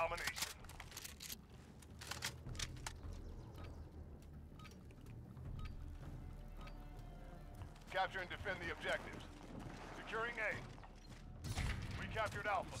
Domination. Capture and defend the objectives. Securing A. We captured Alpha.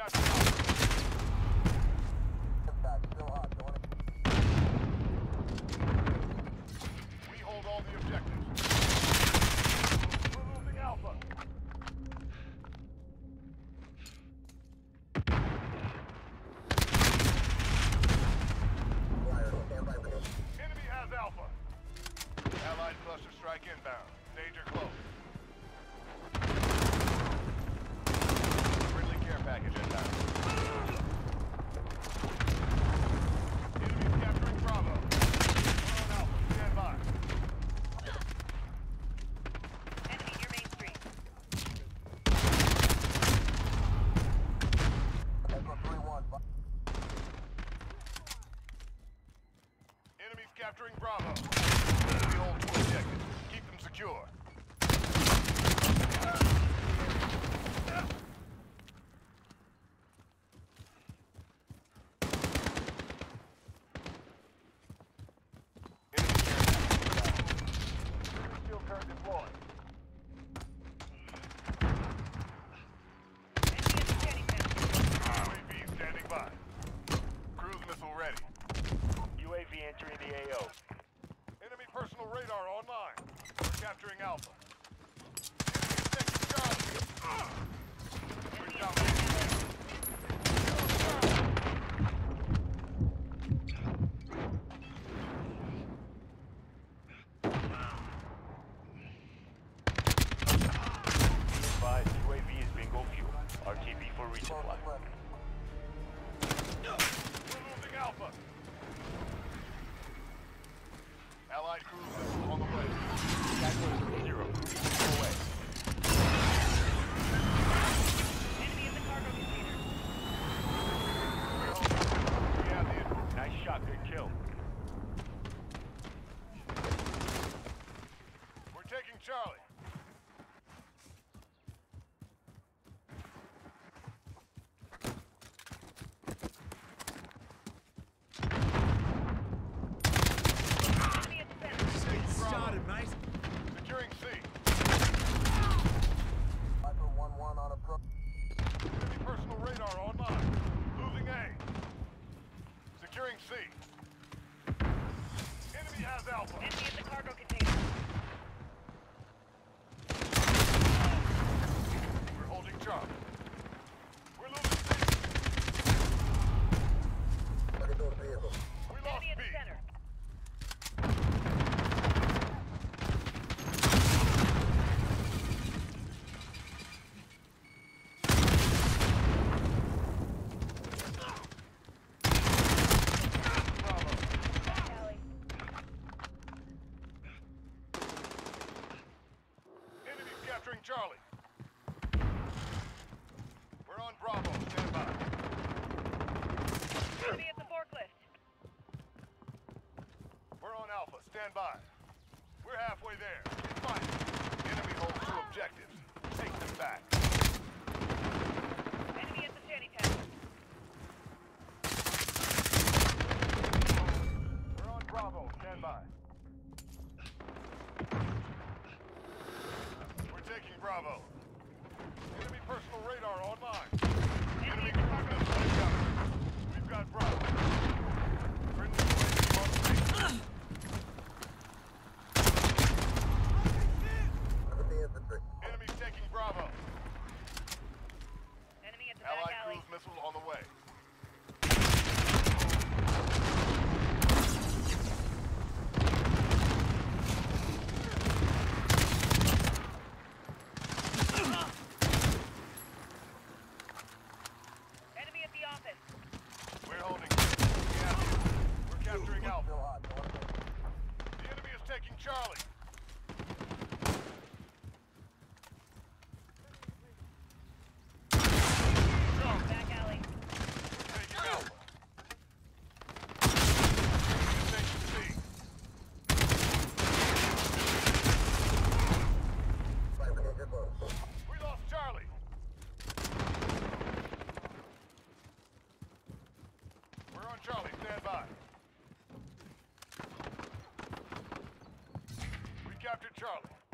Capture. entering the AO. Enemy personal radar online. We're capturing Alpha. We're losing Alpha! Allied cruise missile on the way. guys. Charlie. We're on Bravo. Stand by. Enemy at the forklift. We're on Alpha. Stand by. We're halfway there. Keep fighting. Enemy holds two objectives. Take them back. after Charlie.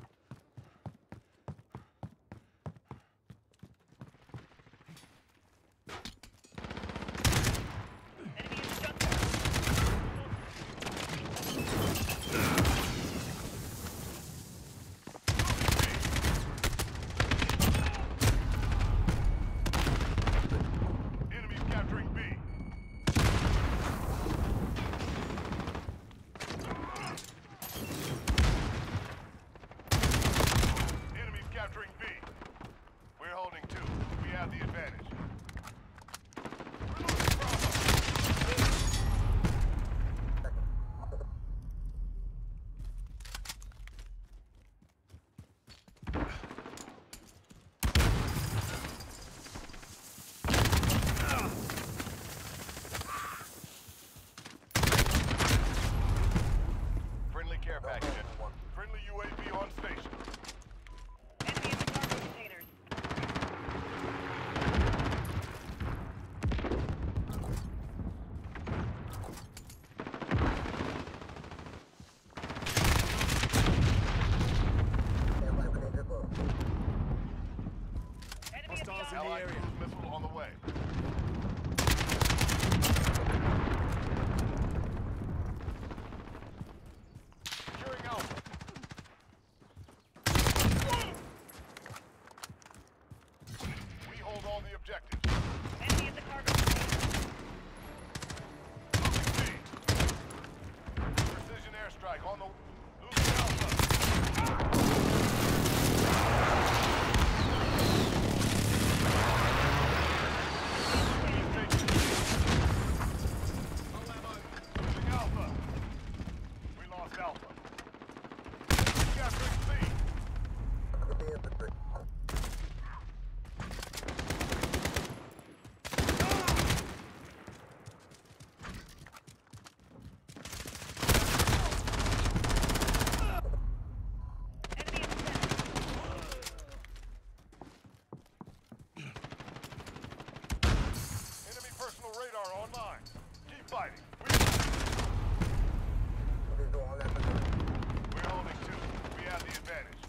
advantage.